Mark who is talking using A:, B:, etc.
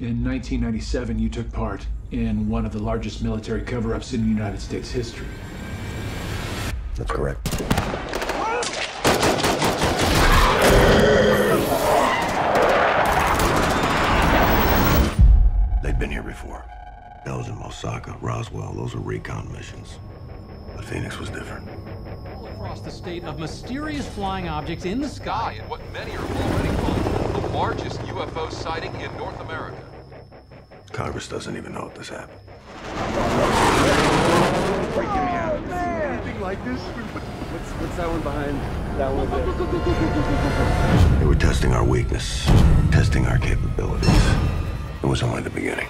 A: In 1997, you took part in one of the largest military cover ups in the United States history.
B: That's correct. They'd been here before. Belgium, Osaka, Roswell, those were recon missions. But Phoenix was different.
C: All across the state of mysterious flying objects in the sky.
D: And what many are already calling the largest UFO sighting in North America.
B: Congress doesn't even know if this happened.
E: Anything like this? What's, what's that one behind that one there?
B: They were testing our weakness, testing our capabilities. It was only the beginning.